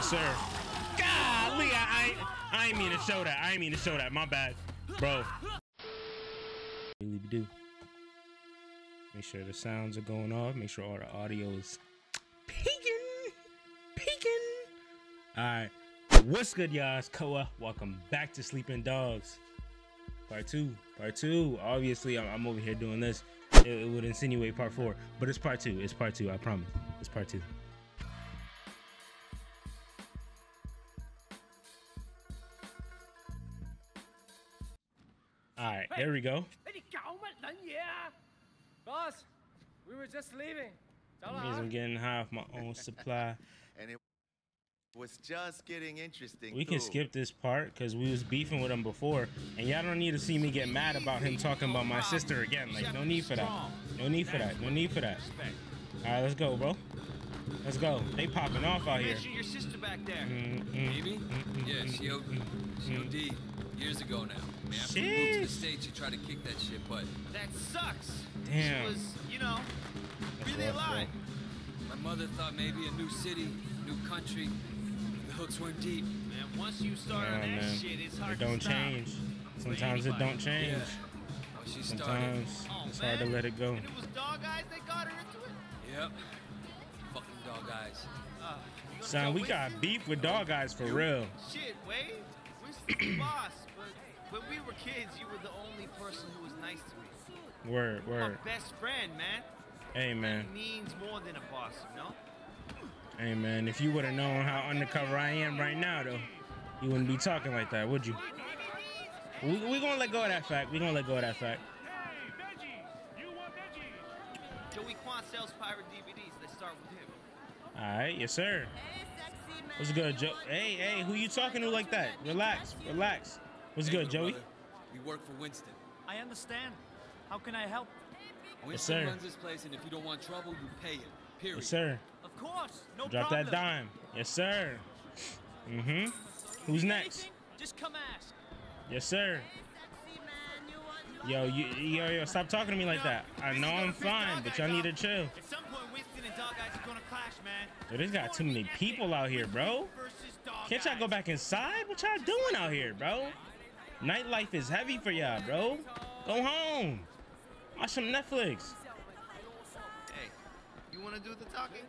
Yes, sir. Golly, I, I, I mean to show that. I mean to show that. My bad, bro. Do. Make sure the sounds are going off. Make sure all the audio is peaking, peaking. All right, what's good, y'all? It's Koa. Welcome back to Sleeping Dogs. Part two. Part two. Obviously, I'm, I'm over here doing this. It, it would insinuate part four, but it's part two. It's part two. I promise. It's part two. There we go. Boss, we were just leaving. Means I'm getting high off my own supply. and it was just getting interesting. We too. can skip this part because we was beefing with him before, and y'all don't need to see me get mad about him talking about my sister again. Like, no need for that. No need for that. No need for that. All right, let's go, bro. Let's go. They popping off out here. Mention your sister back there. Mm-hmm. Maybe. Mm-hmm. Yes, she OD. She. OD years ago now. Man, after we moved to the States, she tried to kick that shit, but That sucks. Damn. She was, you know, That's really rough, bro. alive. my mother thought maybe a new city, new country. The hooks weren't deep. Man, once you start Yeah, on that man. shit, it's It hard don't stop. change. Sometimes it don't change. How she started. Sometimes Oh, it's hard to let it go. And it was dog eyes that got her into it. Yep. Fucking dog eyes. Uh, Son, we got Winston? beef with dog eyes for real. Shit, Wade. Winston's the boss, but when we were kids, you were the only person who was nice to me. Word, My word. best friend, man. Hey, man. That means more than a boss, you know? Hey, man. If you would have known how undercover I am right now, though, you wouldn't be talking like that, would you? We, we gonna let go of that fact. We gonna let go of that fact. Hey, veggies. You want veggies? Joey Quan sells pirate DVDs. Let's start with him. All right, yes, sir. What's good, Joe? Hey, hey, who you talking to like that? Relax, relax. What's Hey, good, Joey? brother, We work for Winston. I understand. How can I help? Winston sir. runs this place, and if you don't want trouble, you pay him. Period. Yes, sir. Of course. No Drop problem. that dime. Yes, sir. Mm-hmm. Who's next? Just come ask. Yes, sir. Yo, you, yo, yo, stop talking to me like that. I know I'm fine, but y'all need to chill. At some point, Winston and Dog Eyes are gonna clash, man. Yo, there's got too many people out here, bro. Can't y'all go back inside? What y'all doing out here, bro? Nightlife is heavy for y'all, bro. Go home. Watch some Netflix. Hey, you wanna do the talking?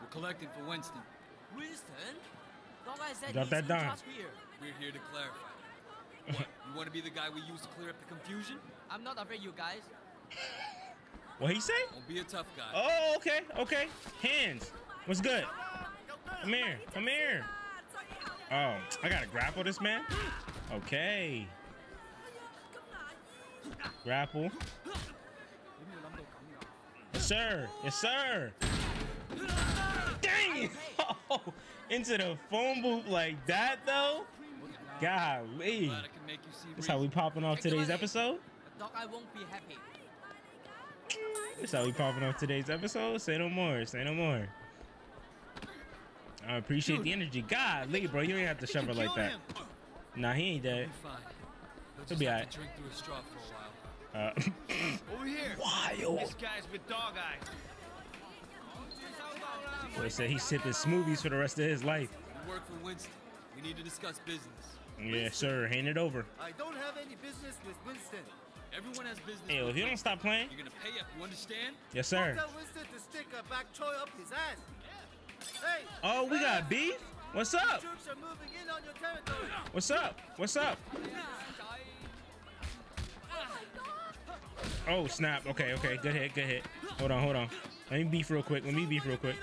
We're collecting for Winston. Winston? Dog Eye said Drop that in dime. We're here to clarify. What? You want to be the guy we use to clear up the confusion? I'm not afraid you guys. What he say? Don't be a tough guy. Oh, okay, okay. Hands. What's good? Come here, come here. Oh, I gotta grapple this man? Okay. Grapple. Yes, sir. Yes, sir. Dang! Oh, into the phone booth like that, though? Golly. Glad I can make you see That's how we popping off today's episode? Dog Eye won't be happy. That's how we popping off today's episode. Say no more. Say no more. I appreciate the energy. God, Lee, bro, you ain't have to shove her like that. Nah, he ain't dead. He'll be alright. drink through a straw for a while. Uh, Over here. wild. This guy's with Dog Eyes. Boy said he's sipping smoothies for the rest of his life. We work for Winston. We need to discuss business. Yeah, sir. Hand it over. I don't have any business with Winston. Everyone has business. Hey, if you don't stop playing, You're gonna pay up. You understand? yes, sir. Tell Winston to stick a bok choy up his ass. Hey. Oh, we got beef. What's up? Troops are moving in on your territory. What's up? What's up? Oh snap. Okay, okay. Good hit. Good hit. Hold on. Hold on. Let me beef real quick. Let me beef real quick.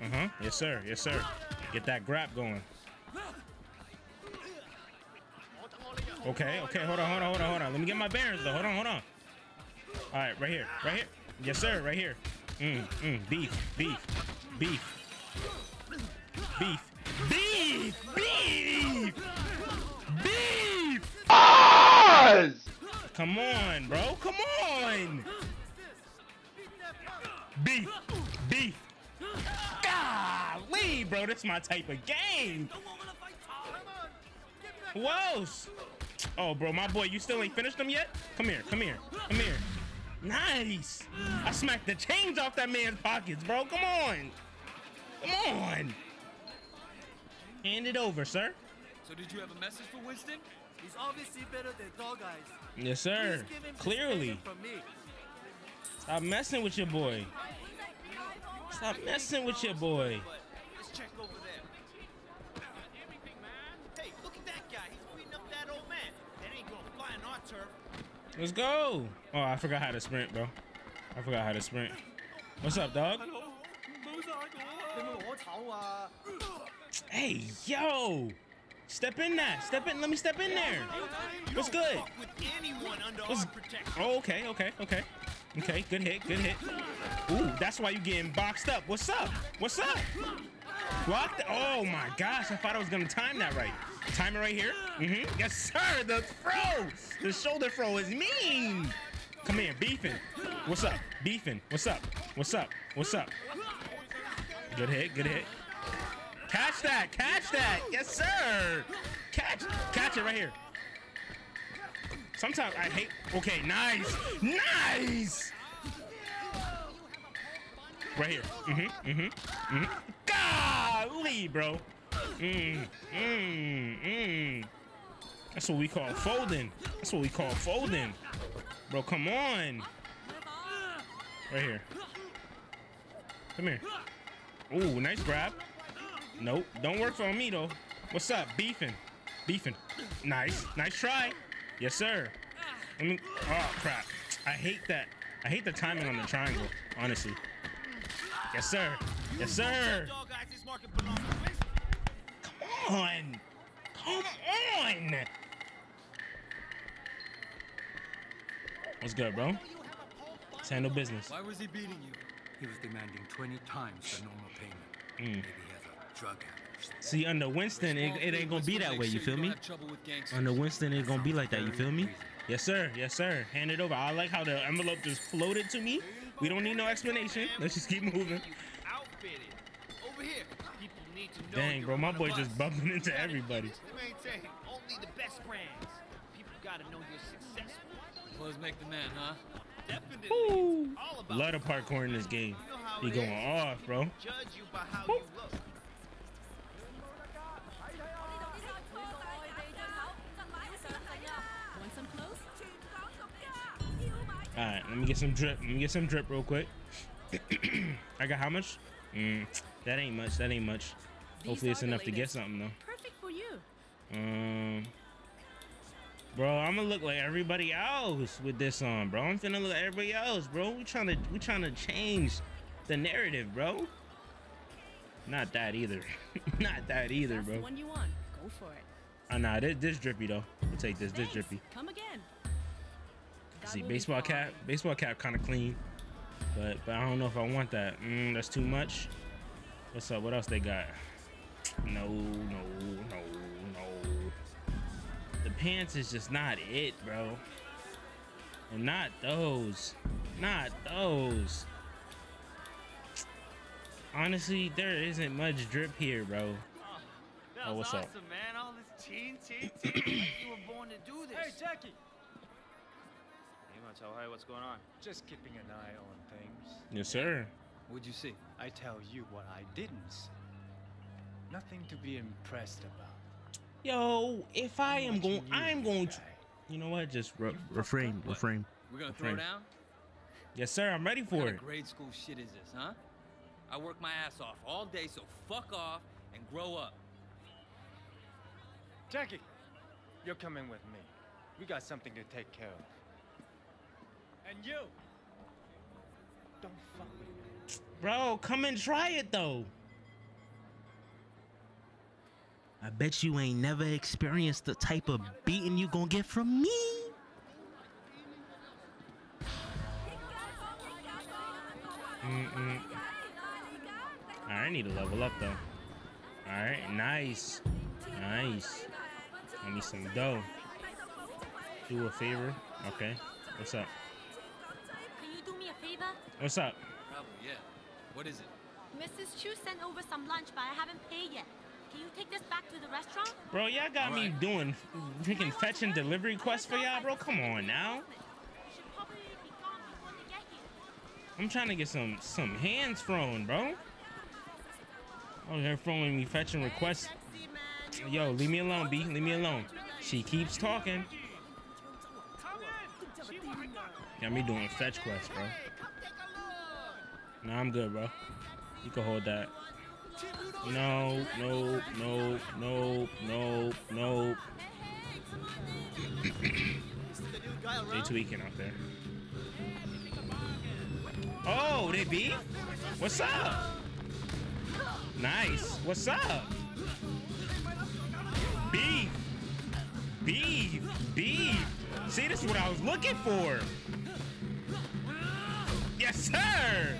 Uh huh. Yes, sir. Yes, sir. Get that grab going. Okay. Okay. Hold on. Hold on. Hold on. Hold on. Let me get my bearings though. Hold on. Hold on. All right. Right here. Right here. Yes, sir. Right here. Mm. Mm. Beef. Beef. Beef. Beef. Beef. Beef. Beef. Come on, bro. Come on. Beef. Beef. Golly, bro. That's my type of game. Who else? Oh, bro, my boy, you still ain't finished them yet? Come here, come here, come here. Nice. I smacked the change off that man's pockets, bro. Come on. Come on. Hand it over, sir. So did you have a message for Winston? He's obviously better than dog eyes. Yes, sir. Please give him this Clearly. me. Stop messing with your boy. Stop messing with your boy. Let's check over there. Hey, look at that guy. He's beating up that old man. That ain't gonna fly on our turf. Let's go. Oh, I forgot how to sprint, bro. I forgot how to sprint. What's up, dog? Hey, yo. Step in that. Step in. Let me step in there. What's good? Fuck with anyone under What's- Oh, okay, okay, okay. Okay, good hit, good hit. Ooh, that's why you getting boxed up. What's up? What's up? Block the, oh my gosh, I thought I was gonna time that right. Time it right here. Mm-hmm. Yes, sir. The throw. The shoulder throw is mean. Come here, beefing. What's up? Beefing. What's up? What's up? What's up? Good hit, good hit. Catch that, catch that. Yes, sir. Catch, catch it right here. Sometimes I hate. Okay, nice, nice. Right here. Mm-hmm. Mm-hmm. Mm-hmm. Golly, bro. Mm. Mm. Mm. That's what we call folding. That's what we call folding. Bro, come on. Right here. Come here. Ooh, nice grab. Nope. Don't work for me though. What's up? Beefing. Beefing. Nice. Nice try. Yes, sir. Let me. Oh crap. I hate that. I hate the timing on the triangle. Honestly. Yes, sir. Yes, sir. Dog eyes, this market belongs to Winston. Come on. Come on. What's good, bro? Let's handle business. Why was he beating you? He was demanding 20 times the normal payment. Mm. See, under Winston, it, it ain't gonna be that way. You feel me? Have trouble. Under Winston, it gonna be like that. You feel me? Yes, sir. Yes, sir. Hand it over. I like how the envelope just floated to me. We don't need no explanation. Let's just keep moving. Over here, need to know Dang, bro, my boy just bumping into everybody. Maintain only the best brands. People gotta know you're successful. Clothes make the man, huh? Definitely. Woo. It's all about Love the parkour in this game. You know He going is. off, bro. Judge you by how you look. Me get some drip. Let me get some drip real quick. I got how much? Mm, that ain't much. That ain't much. Hopefully, it's enough to get something though. Perfect for you. Um, bro, I'm gonna look like everybody else with this on, bro. I'm finna look like everybody else, bro. We trying to we trying to change the narrative, bro. Not that either. Not that either, That's bro. the one you want. Go for it. Oh, nah, this, this drippy though. We'll take this. This drippy. Come again. That See, will be baseball cap. Baseball cap kind of clean, but but I don't know if I want that. Mm, that's too much. What's up? What else they got? No, no, no, no. The pants is just not it, bro. And not those. Not those. Honestly, there isn't much drip here, bro. That Oh, what's awesome, up? man. All this teen, teen, teen. you were born to do this. Hey, Jackie! Hey, Martel, hey, what's going on? Just keeping an eye on things. Yes, sir. What'd you see? I tell you what I didn't see. Nothing to be impressed about. Yo, if I am going, I'm going to. You know what? Just re- refrain, up. refrain. We're gonna throw Friend. down? Yes, sir. I'm ready What for kind it. of grade school shit is this, huh? I work my ass off all day, so fuck off and grow up. Jackie! You're coming with me. We got something to take care of. And you! Don't fuck with me. Bro, come and try it though. I bet you ain't never experienced the type of beating you gonna get from me. Mm-mm. I need to level up though. Alright, nice. Nice. I need some dough. Do a favor. Okay. What's up? What's up? Probably, yeah. What is it? Mrs. Chu sent over some lunch, but I haven't paid yet. Can you take this back to the restaurant? Bro, y'all got me Alright. doing freaking fetch and delivery quests for y'all, bro. Come on now. You should probably be gone before they get here. I'm trying to get some some hands thrown, bro. Oh, they're throwing me fetching requests. Yo, leave me alone, B. Leave me alone. She keeps talking. Got me doing fetch quests, bro. Nah, I'm good, bro. You can hold that. No, no, no, no, no, no. They tweaking out there. Oh, they beef? What's up? Nice. What's up? Beef. Beef. Beef. See, this is what I was looking for. Yes, sir.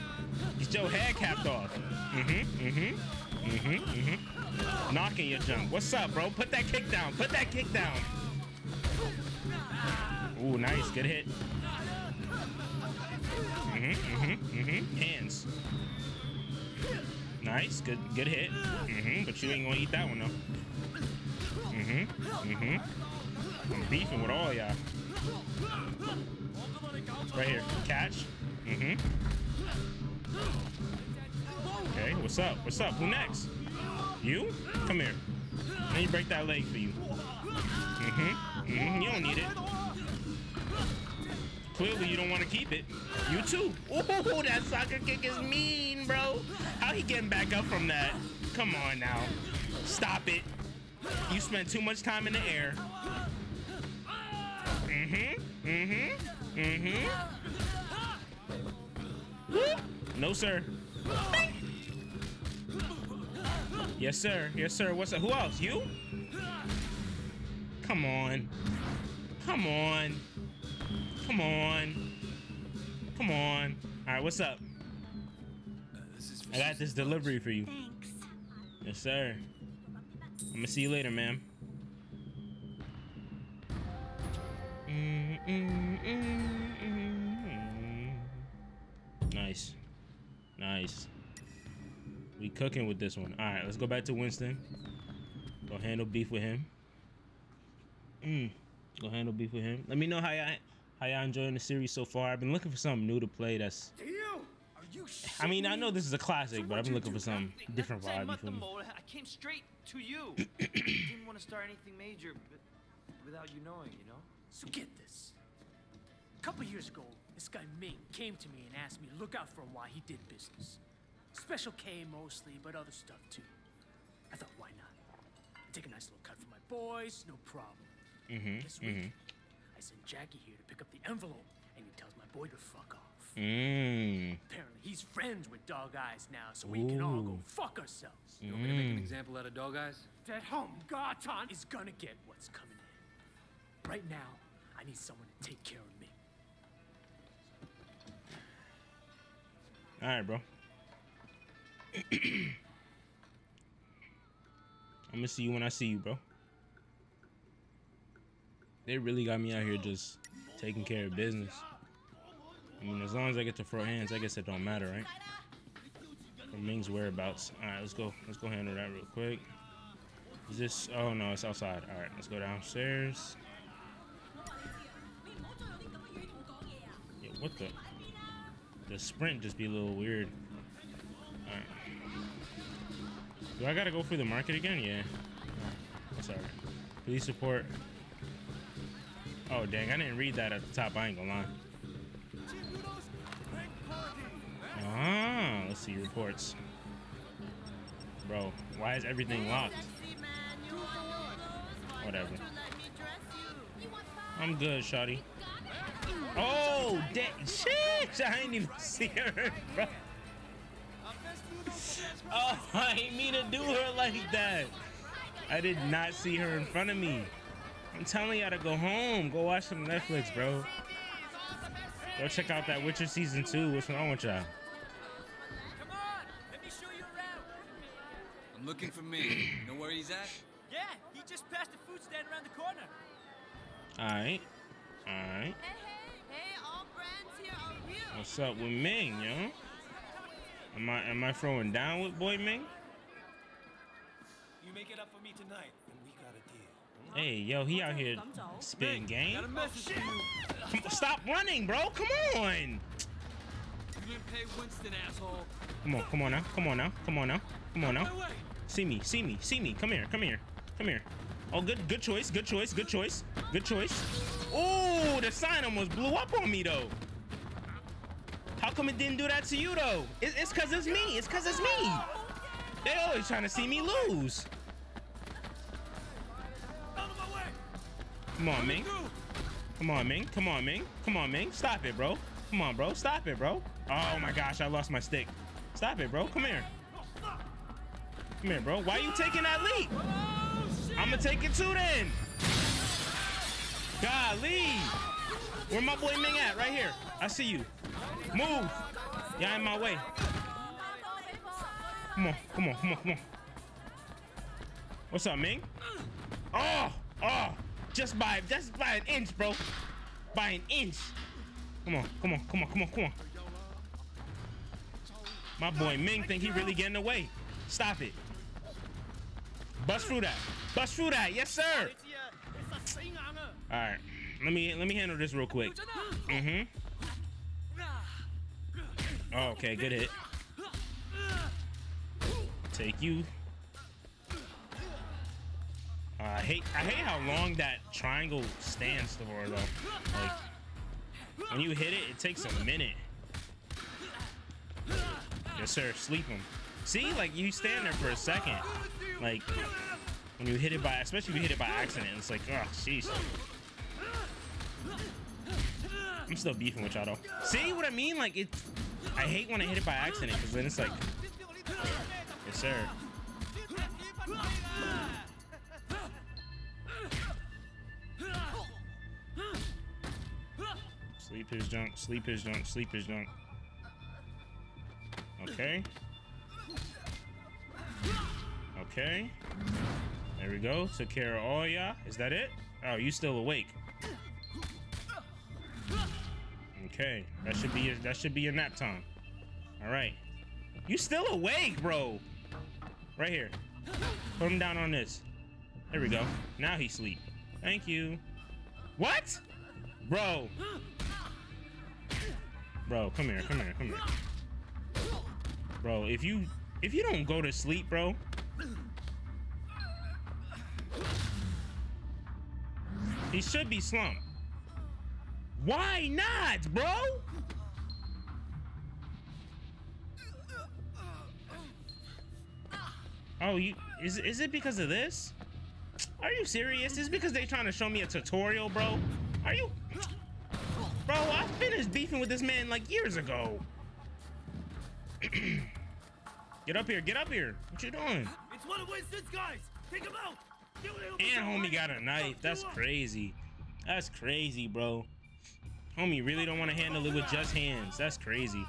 Your head capped off. Mm-hmm. Mm-hmm. Mm-hmm. Mm-hmm. Knocking your jump. What's up, bro? Put that kick down. Put that kick down. Ooh, nice. Good hit. Mm-hmm. Mm-hmm. Mm-hmm. Hands. Nice. Good. Good hit. Mm-hmm. But you ain't gonna eat that one though. Mm-hmm. Mm-hmm. I'm beefing with all y'all. Right here. Catch. Mm-hmm. Okay, what's up? What's up? Who next? You? Come here. Let me break that leg for you. Mm-hmm. Mm-hmm. You don't need it. Clearly you don't want to keep it. You too. Ooh, that soccer kick is mean, bro. How he getting back up from that? Come on now. Stop it. You spent too much time in the air. Mm-hmm. Mm-hmm. Mm-hmm. No, sir. Yes, sir. Yes, sir. What's up? Who else? You? Come on. Come on. Come on. Come on. All right, what's up? I got this delivery for you. Thanks. Yes, sir. I'm gonna see you later, ma'am. Mm, mm, mm. Nice. Nice. We cooking with this one. All right, let's go back to Winston. Go handle beef with him. Mm. Go handle beef with him. Let me know how y'all how y'all enjoying the series so far. I've been looking for something new to play. That's. I mean, I know this is a classic, but I've been looking for something different vibe. You? I came straight to you. Didn't want to start anything major, but without you knowing, you know. So get this. A couple years ago, this guy Ming came to me and asked me to look out for him while he did business. Special K mostly, but other stuff too. I thought, why not? I take a nice little cut for my boys, no problem. Mm-hmm. This week, Mm-hmm. I sent Jackie here to pick up the envelope, and he tells my boy to fuck off. Mm. Apparently, he's friends with Dog Eyes now, so we can all go fuck ourselves. You want me to make an Mm. example out of Dog Eyes? That home Garton is gonna get what's coming in. Right now, I need someone to take care of All right, bro. I'm gonna see you when I see you, bro. They really got me out here just taking care of business. I mean, as long as I get the throw hands, I guess it don't matter, right? For Ming's whereabouts. All right, let's go. Let's go handle that real quick. Is this? Oh no, it's outside. All right, let's go downstairs. Yeah, what the? The sprint just be a little weird. All right. Do I gotta go through the market again? Yeah. That's alright. Police report. Oh dang, I didn't read that at the top. I ain't gonna lie. Ah, let's see reports. Bro, why is everything locked? Whatever. I'm good, shawty. Oh, dang, shit! I didn't even see her, bro. Oh, I didn't mean to do her like that. I did not see her in front of me. I'm telling y'all to go home. Go watch some Netflix, bro. Go check out that Witcher season two. What's wrong with y'all? Come on, let me show you around. I'm looking for me. You know where he's at? Yeah, he just passed the food stand around the corner. Alright. Alright. Hey, hey, What's up with Ming, yo? Am I am I throwing down with Boy Ming? You make it up for me tonight, and we got a deal. Hey, yo, he out here spitting game. Got a message for you. Come- Stop running, bro. Come on. You didn't pay Winston, asshole. Come on, come on now. Come on now. Come on now. Come on now. See me, see me, see me. Come here, come here. Come here. Oh, good, good choice. Good choice. Good choice. Good choice. Oh, the sign almost blew up on me though. How come it didn't do that to you though? It, it's cause it's me. It's cause it's me. They always trying to see me lose. Come on, Ming. Come on, Ming. Come on, Ming. Come on, Ming. Stop it, bro. Come on, bro. Stop it, bro. Oh my gosh, I lost my stick. Stop it, bro. Come here. Come here, bro. Why are you taking that leap? I'm gonna take it too then. Golly. Where my boy Ming at? Right here. I see you. Move. Y'all in my way. Come on, come on, come on, come on. What's up, Ming? Oh, oh, just by just by an inch, bro. By an inch. Come on, come on, come on, come on, come on. My boy Ming think he really getting away. Stop it. Bust through that. Bust through that. Yes, sir. All right. Let me let me handle this real quick. Mm-hmm. Oh, okay, good hit. Take you. Uh, I hate I hate how long that triangle stands for though. Like when you hit it, it takes a minute. Yes, sir. Sleep him. See, like you stand there for a second. Like when you hit it by, especially if you hit it by accident, it's like, oh, jeez. I'm still beefing with y'all though. See what I mean? Like it. I hate when I hit it by accident because then it's like, yes, sir. Sleep his junk, sleep his junk, sleep his junk. Okay. Okay. There we go. Took care of all y'all. Is that it? Oh, you still awake. Okay. That should be your, that should be your nap time. All right. You still awake, bro. Right here. Put him down on this. There we go. Now he sleep. Thank you. What? Bro. Bro, come here, come here, come here. Bro, if you if you don't go to sleep, bro. He should be slumped. Why not, bro? Oh, you is is it because of this? Are you serious? Is because they trying to show me a tutorial, bro? Are you Bro, I finished beefing with this man like years ago. get up here, get up here. What you doing? It's one of Winston's guys. Take him out. And homie got a knife. That's crazy. That's crazy, bro. Homie really don't want to handle it with just hands. That's crazy.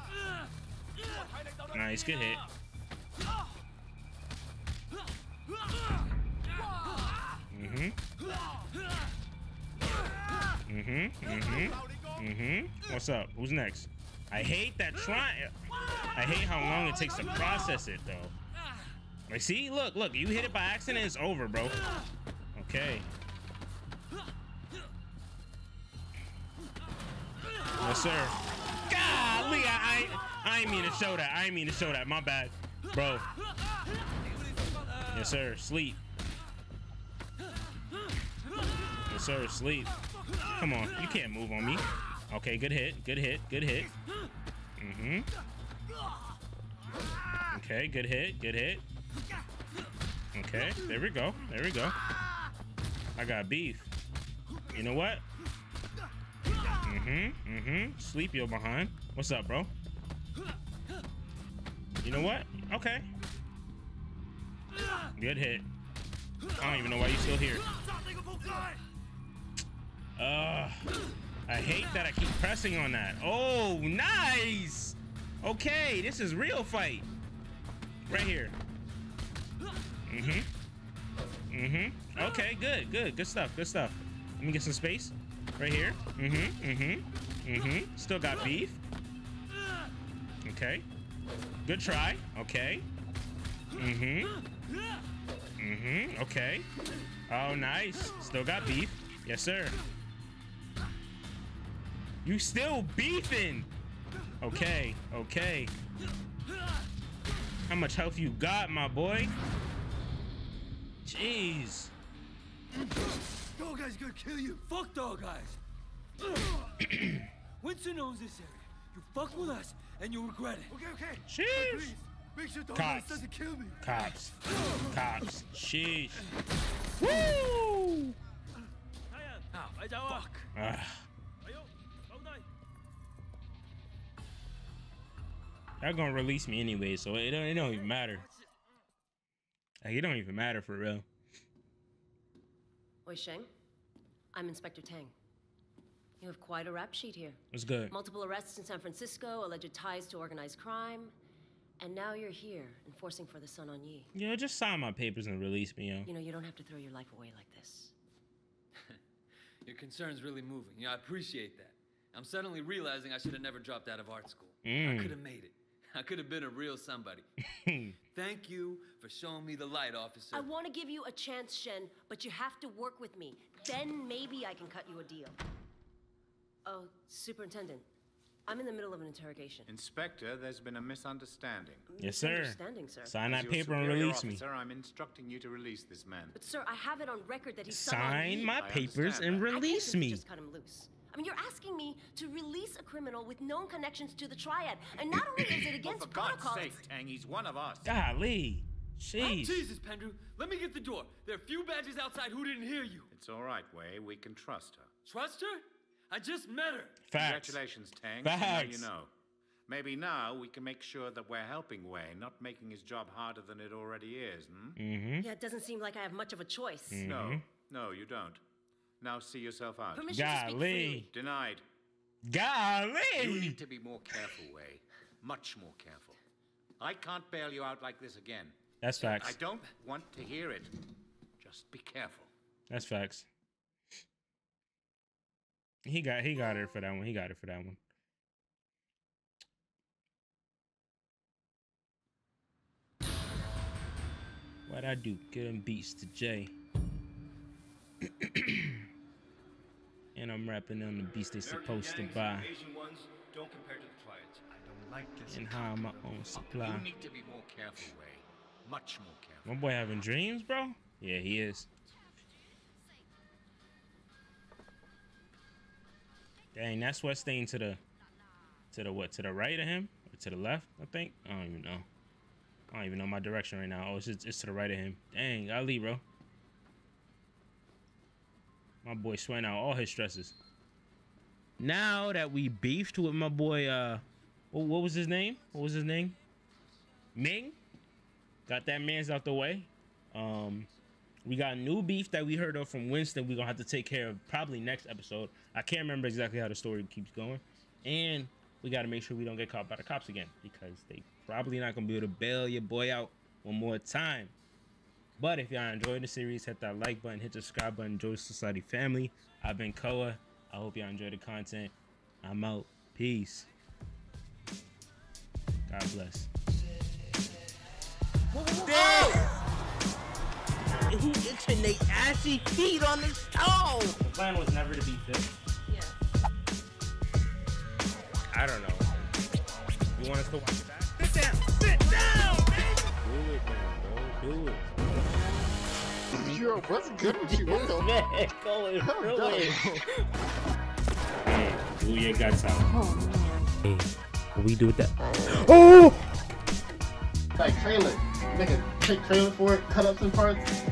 Nice, good hit. Mm-hmm. Mm-hmm. Mm-hmm. Mm-hmm. What's up? Who's next? I hate that try. I hate how long it takes to process it, though. Like, see? Look, look. You hit it by accident, it's over, bro. Okay. Yes, sir. Golly, I, I, I to show that. I ain't mean to show that. My bad, bro. Yes, sir. Sleep. Yes, sir. Sleep. Come on. You can't move on me. Okay, good hit. Good hit. Good hit. Mm-hmm. Okay, good hit. Good hit. Okay, there we go. There we go. I got beef. You know what? Mm-hmm. Mm-hmm. Sleep your behind. What's up, bro? You know what? Okay. Good hit. I don't even know why you're still here. Uh, I hate that I keep pressing on that. Oh, nice. Okay, this is real fight. Right here. Mm-hmm. Mm-hmm. Okay, good, good, good stuff, good stuff. Let me get some space. Right here. Mm-hmm. Mm-hmm. Mm-hmm. Still got beef. Okay. Good try. Okay. Mm-hmm. Mm-hmm. Okay. Oh, nice. Still got beef. Yes, sir. You still beefing? Okay. Okay. How much health you got, my boy? Jeez. Dog guy's gonna kill you. Fuck dog eyes. Winston owns this area. You fuck with us, and you'll regret it. Okay, okay. Sheesh. But please, make sure dog Cops. guys doesn't kill me. Cops. Cops. Sheesh. Woo! Fuck. Ah. They're gonna release me anyway, so it don't, it don't even matter. Like, it don't even matter for real. Wei Shen, I'm Inspector Teng. You have quite a rap sheet here. What's good? Multiple arrests in San Francisco, alleged ties to organized crime, and now you're here enforcing for the Sun On Yee. Yeah, just sign my papers and release me, yo. You know, you don't have to throw your life away like this. Your concern's really moving. Yeah, I appreciate that. I'm suddenly realizing I should have never dropped out of art school. I Mm. could have made it. I could have been a real somebody. Thank you for showing me the light, officer. I want to give you a chance, Shen, but you have to work with me. Then maybe I can cut you a deal. Oh, Superintendent, I'm in the middle of an interrogation. Inspector, there's been a misunderstanding. Yes, sir. Misunderstanding, sir. Sign that paper and superior release me. officer, I'm instructing you to release this man. But sir, I have it on record that he's Sun on Sign my papers and that. I can't release simply me. Just cut him loose. I mean, you're asking me to release a criminal with known connections to the Triad, and not only is it against against for God's protocol, sake, Teng, he's one of us. Golly. Oh, Jesus, Pendrew. Let me get the door. There are a few badges outside who didn't hear you. It's all right, Wei. We can trust her. Trust her? I just met her. Facts. Congratulations, Teng. Facts. Now you know. Maybe now we can make sure that we're helping Wei, not making his job harder than it already is, hmm? Mm-hmm. yeah, it doesn't seem like I have much of a choice. No, no, you don't. Now see yourself out. Permission to speak Golly. freely. Denied. You need to be more careful, Wei. Much more careful. I can't bail you out like this again. That's facts. I don't want to hear it. Just be careful. That's facts. He got he got it for that one. He got it for that one. What I do? Giving beats to Jay. and I'm rapping on the beats they're supposed to buy. Asian ones don't compare to the Triads. I don't like this. And how my own supply. You need to be more careful, Wei. Much more careful. My boy having dreams, bro? Yeah, he is. Dang, that's what's staying to the to the what? To the right of him? Or to the left, I think? I don't even know. I don't even know my direction right now. Oh, it's just it's to the right of him. Dang, Ali, bro. My boy sweating out all his stresses. Now that we beefed with my boy, uh, what, what was his name? What was his name? Ming. Got that man's out the way. Um, we got new beef that we heard of from Winston. We're gonna have to take care of probably next episode. I can't remember exactly how the story keeps going. And we gotta make sure we don't get caught by the cops again because they probably not gonna be able to bail your boy out one more time. But if y'all enjoyed the series, hit that like button, hit the subscribe button, join the Society family. I've been Koa. I hope y'all enjoy the content. I'm out. Peace. God bless. Who itching they ashy feet on the stove? The plan was never to be fit. Yeah. I don't know. You want us to watch it back? Sit down! Sit down, Do it, man, bro. Do it. Yo, what's good with you? What the Man, going through it. Hey, do your guts out. Oh, Hey, what we do with that? Oh! oh! Like trailer. Make a fake trailer for it, cut up some parts,